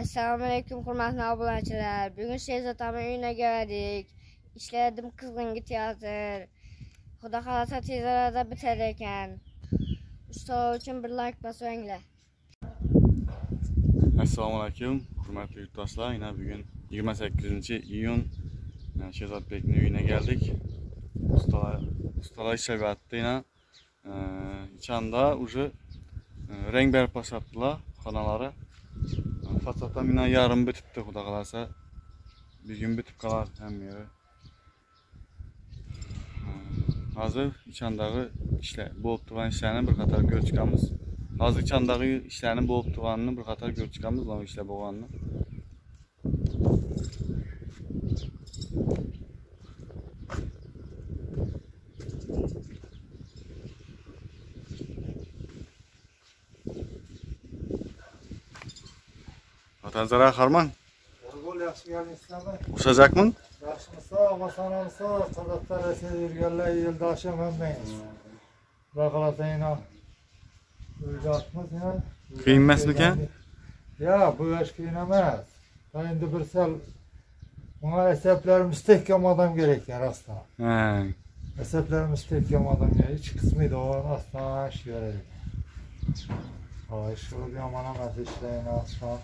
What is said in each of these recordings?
Assalomu alaykum hurmatli obunachilar. Bugun Shehzod aka uyine geldik. İşlerim kızgın gidiyordur. Xudo xolasa tez arada bitar ekan. Ustoz uchun bir like bosinglar. assalomu alaykum hurmatli yurtdoshlar yana bugun 28 iyun e, shehzodbekni uyine geldik ustalar ustalar ishlayapti yana E, ichanda уже e, rang berib boshlabdilar xonalari Fasoddan yana yarim bitibdi xudo xohlasa bugun bitib qolar hamma yeri. E, hozir ichandagi ishlar bo'lib turgan ishlarni bir qator ko'rib chiqamiz hozir ichandagi ishlarni bo'lib turganini bir qator ko'rib chiqamiz mana ishlar bo'lganini Vatanzara Harman, ushajaqmi? Yaxshimisa, omasanamisa, qadaqda Rossiya yurganlar yeldoshim hammangiz. Xudo xolasa yana o'rgatmiz ya. Qiyin emasmikan? Ya, bu yosh qiyin emas. Ha, endi bir sal Bunga hesaplar mustahkam odam kerak ekan rostdan. Ha, Hesaplar mustahkam odam kerak. Ich qismi do'g'ri rostdan ish beradi. Ha, qilib yomon emas ishlayni rostdan.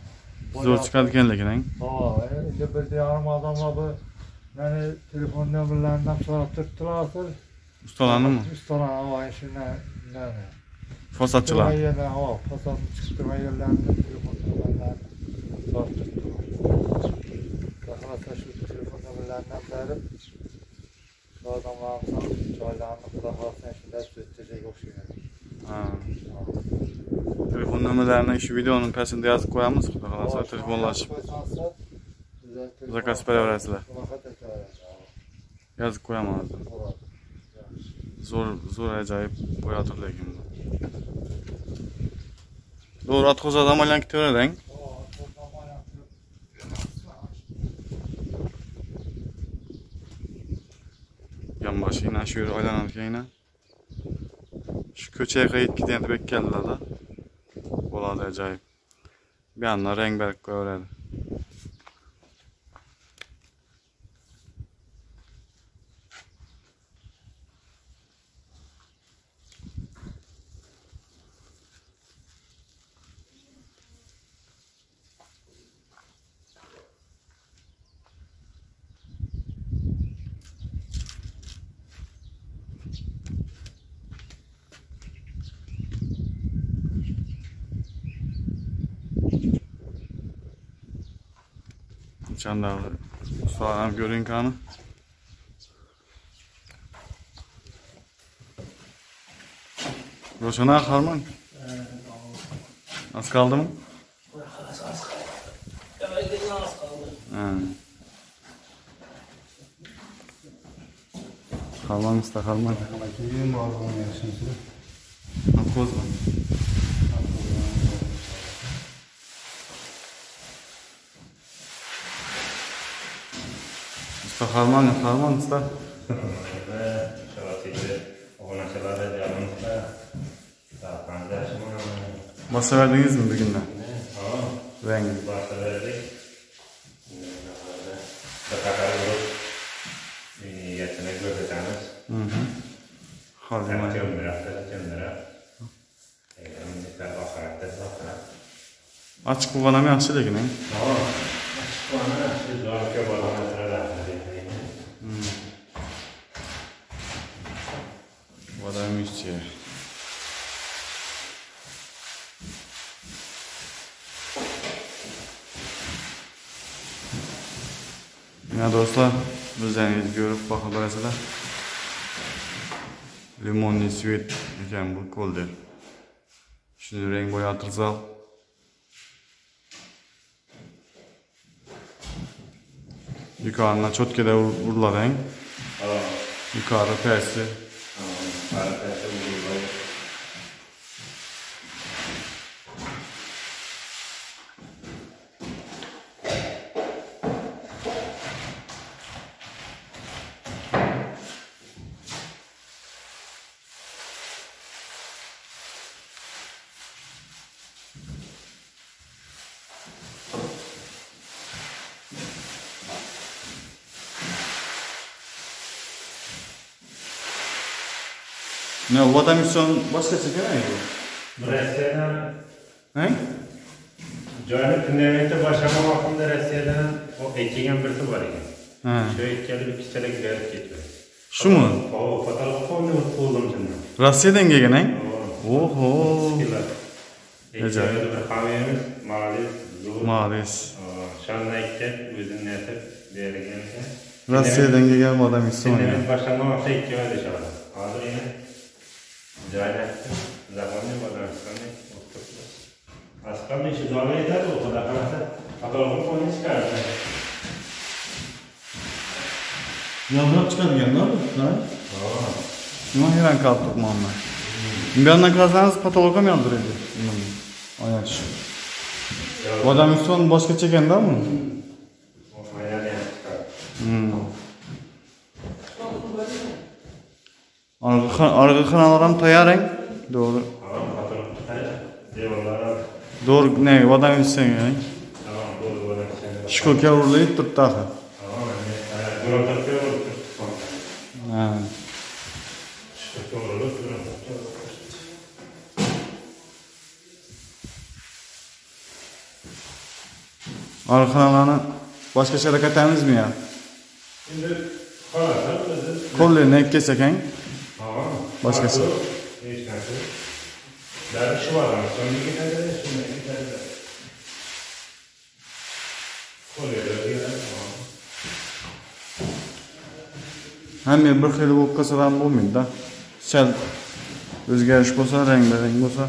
zo'r chiqadiganligini hop e, endi bir yarim odamlar bu mana telefondan bilan so'rab turibdilar ustalarnimi? Ustalar shundan fasodchilar hop fasod chiqib turgan yerlarni telefondan so'rab turibdilar. Xohlasa shu telefondan bilan berib shu odamlarni joylarini xudo xohlasa shunday o'xshagan. Telefon pastida yozib qo'yamiz. Xudo xolasa telefonlashib zakaz beraverasizlar. Bunaqa takaveradi. Yozib qo'yaman hozir. Bo'ladi. Zo'r, zo'r bo'yotir lekin bu. Zo'r otqo'zada aylanib ketaveradi. ang. Yonboshi yana shu yer aylanadi ekan yana. Shu ko'chaga qaytib ketgan deb keldilar-da. Bo'ladi ajoyib. Bu yoqdan rang berib Çandarlı. Sağlam görün kanı. Roşana Harman. Az kaldı mı? Ha. Harman usta Harman. Keyin borgan yaxshisi. Koz mu? Harman, Harman usta. Basa verdiniz mi bugünden? Tamam, Rengi. başta verdik. Dakikar vurup yetenek göstereceğimiz. Hı hı. Harman. Da bakarak. Açık mı yaxshi lekin? he? Tamam. Bana siz var ki bana mesela Voda ishchi. Ya do'stlar, bizlarni ko'rib baho berasizlar. Limonli svet ekan bu kolder. Shuni rang bo'yatirsa yuqoridan cho'tkada uriladi. Tamam. Yuqori Ne vada misyon başqacha kerakmi? Rossiyadan He? joyni kundamakda boshqarma vaqtimda Rossiyadan o ekilgan birisi bor ekan. Ha. Shu ekkali bir kichkina berib ketdi. Shumi? O, fotoğraf koymuyor buldum şimdi. Rossiyadan kelgan ang? Oho. Ekildi bir hamiyemiz, maliyet, zo'r. Males. Şanla ekket, özünü netip bergen ekan. Rossiyadan kelgan vada misyon. Kundamak boshqarma vaqtda ikki oy deshadi. Hozir yana joylashdi. Zamonli Qozog'istonda o'qitibdi. Asqarni shu joyga yetadi, u xudo xohlasa. Fotoğrafı koymuş çıkardı. Yalnız chiqadigan-da bu. Ha? Nima hayron qolib turibman. Bu yoqdan qarasangiz patolog ham yondiradi. Oynash. Vada misyon boshqacha ekanda bu. O Arqa arqa kanallar ham tayyoring. Doğru. Tamam fotoğraf tutar. Eyvallah. Doğru ne vada misyon. Tamam doğru doğru. Sen- Shkoka urilib turibdi axir. Tamam. Ha. Duran takıyor. Arqa kanallarni boshqacha harakatamizmi ya? Şimdi ekkas ekan. Başkası. Ben şu var ama son bir tane de şimdi bir tane de. Kolye de bir. Hamma bir xil bo'lib qolsa ham bo'lmaydi-da. Sal o'zgarish bo'lsa, rang-barang bo'lsa.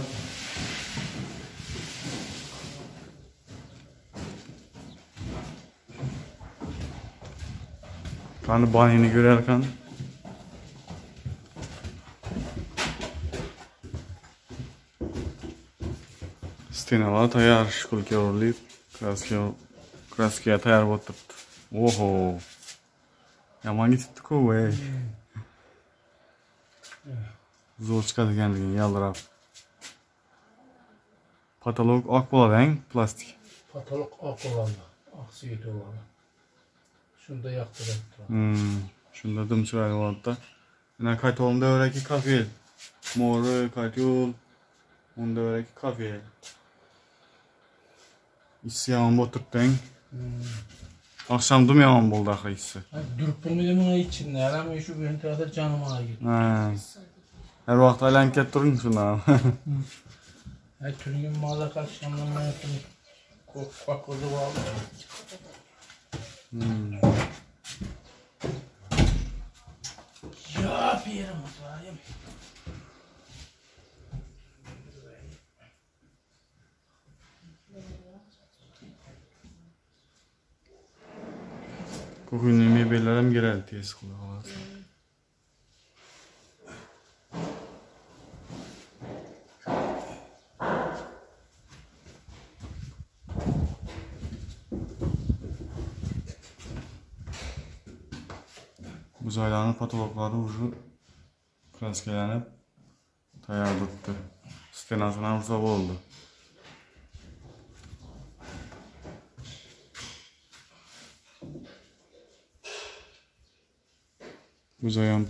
Qani banini ko'rarkan. Stenalar tayyor, shkulga urilib, kraska kraskaga tayyor bo'lib turibdi. Oho. Yomon ketibdi-ku, voy. Zo'r chiqadiganligi yaltirab. Patolog oq bo'ladi-ang, plastik. Patolog oq bo'ladi. Oq suyuti bo'ladi. Shunda yoqtirib turadi. Shunda dim chiroyli bo'ladi-da. Yana qaytolimda o'raki kafel. Mo'ri, qaytyo'l. Unda o'raki kafel. Issi yomon bo'lib turibdi-ang. Akşam dım yomon bo'ldi axir issi. Durib turmaydi buni ichida. Yana men shu ventilator jonim oladi. Ha. Har vaqt aylanib kelib turing shundan. Ay turgan molla qachondan men turib ko'p qo'zib oldi. Hmm. 고객님이 벨라람 계란 뒤에서 올라와서 Buz ayağının patologları ucu klaskelenip tayar tuttu. Stenasına musav oldu. گذایم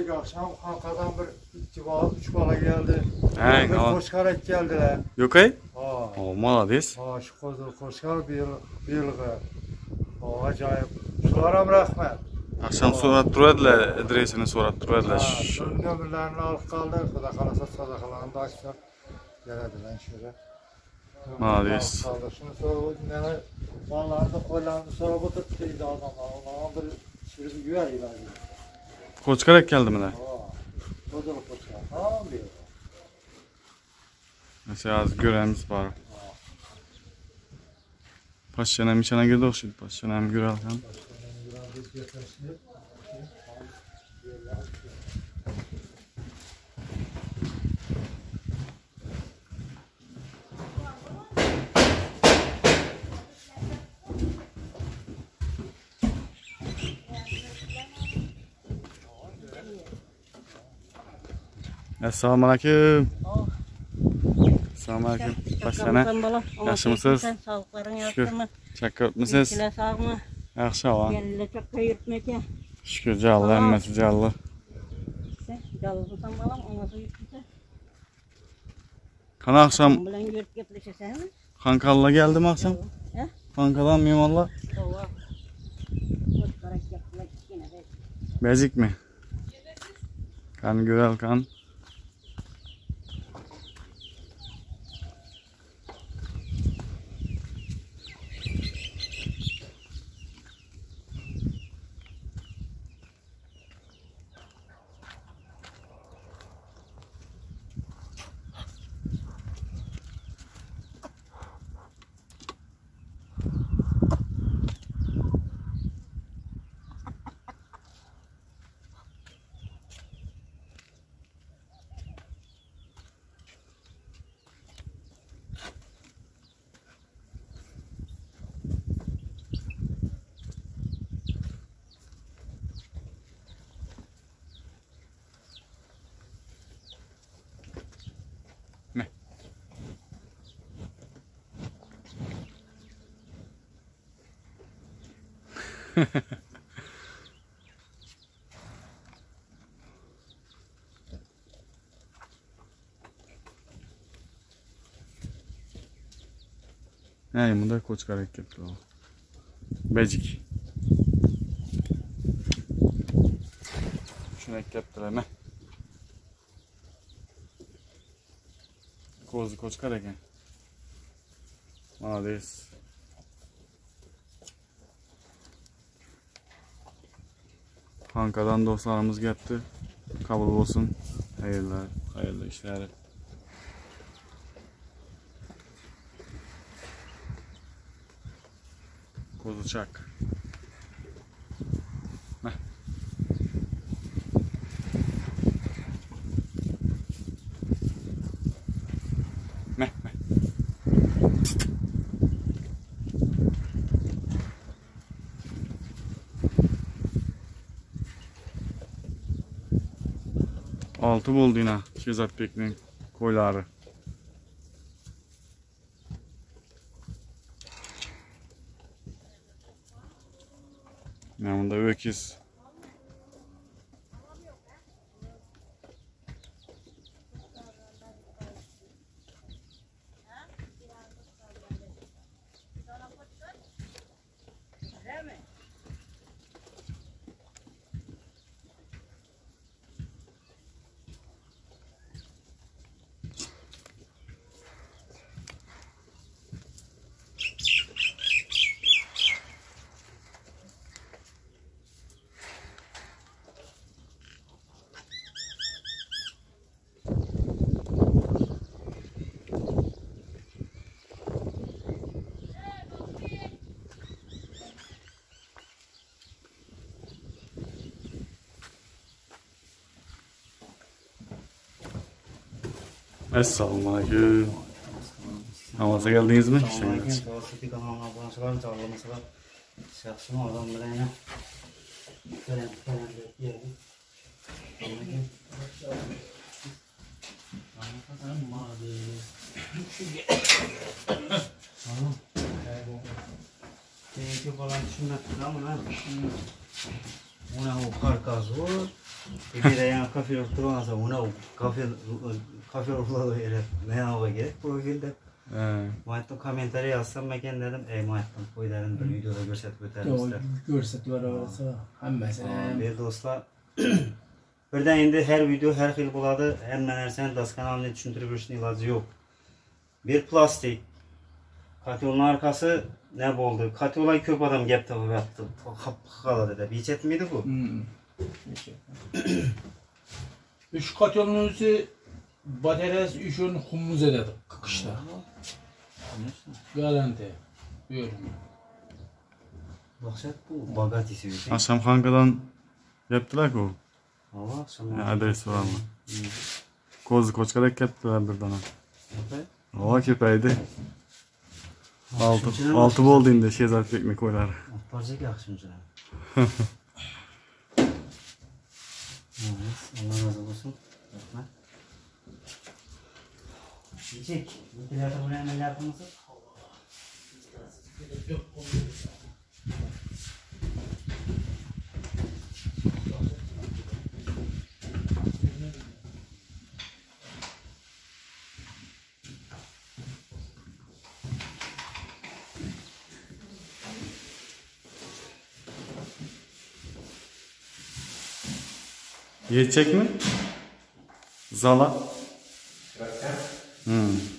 Ularning akşam halkadan bir iki bola, üç bola geldi. Hang Bir on. koşkarak geldiler. Yo'qay? Ha. Oh, молодец. Ha şu kozu koşkar bir yıl, bir yılgı. Ha acayip. Şulara ham rahmat. Akşam so'rab turadilar, adresini so'rab turadilar. Ha, Shu- şu nömrelerini alıp kaldı. Xudo kalasa sadakalarını da açsak. Gelediler şöyle. Молодец. Kaldı. Şunu sonra yani mallarını koylarını sonra oturttuydu adamlar. Onların bir sürü güver ileride. Qo'chqarak keldimi? Ha. Kodulu koşkar. Tamam diyor. Mesela hozir ko'ramiz borib. Pashshanam ishanaga o'xshaydi. Pashshanam ko'ralkan. Assalomu alaykum. Assalomu alaykum. Başlana. balam. Yaxshimisiz? Şükür. yaxshimi? Chakka o'tmisiz? Sizlar sağmı? Yaxshi ava. Yerle çok kayırtmaka. Shukr Jallo, hammasi Jallo. Sen yalnızsan balam, onası yutmasa. Qani oqshom Onun bilan yurib gaplashasanmi? Xankalla keldimi oqshom? Ha? Xankadan mehmonlar. Tova. O't qarak gaplash kichkina deb. Bezikmi? Qani ko'ral qani. Hey, bunda ko'chqar ketdi. Bejik. Shuni ekaptilar, Ko'zi Ankara'dan dostlarımız geldi. Kabul olsun. Hayırlı, hayırlı işler. Kozuçak. Altı buldu yine Şehzat Bekir'in koyları. Yanında öküz. Falan falan diyelim. Assalamualaikum. Tamam. Çünkü falan şunda tutamam ha. Una o karkazu. Bir de yani kafe oturamazsa una o kafe ortada yere ne hava gerek profilde. Muayettin komentari yazsam ben dedim ey Muayettin koyların bir videoda Yo, ister. görsətlər olsa hammasını Bir dostlar Birden indi her video her xil buladı. Hem ben sen das kanalını düşündürüp işin ilacı yok. Bir plastik. Katyolun arkası ne oldu? Katyola köp adam gep tabi yaptı. Kaladı da. Biçet miydi bu? bataryası üçün humuz ededi kışta. Garanti. Buyurun. Dahşet bu. Bagat isi bir Akşam kankadan yaptılar ki o. Allah akşam. Ya, adres var mı? Kozu koçkarak yaptılar bir tane. Hava köpeğiydi. Altı, altı bol deyinde Şehzat ekmek koylar. Akşamcılar. evet, Allah razı olsun. Rahmet. Yiyecek. Bu telefon buraya ne yapması? Yiyecek mi? Zala. Hmm.